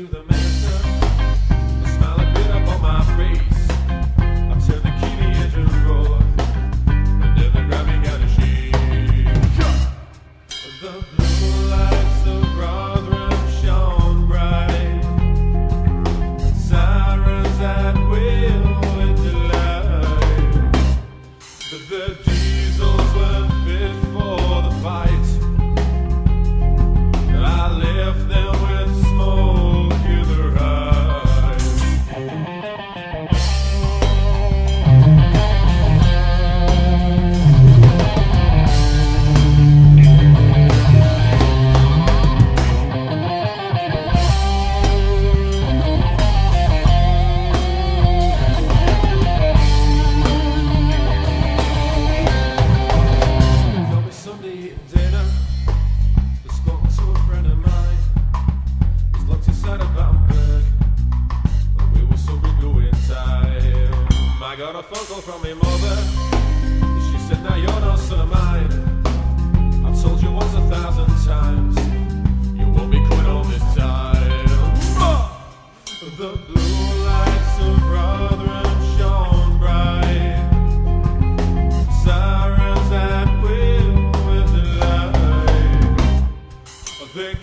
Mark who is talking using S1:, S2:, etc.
S1: to the medicine. The smile appeared up on my face. I turned the key engine. And then. The phone call from my mother. She said, Now you're no son of mine. I've told you once a thousand times. You won't be quit on this time. The blue lights of brother shone bright. Sirens that will with the. They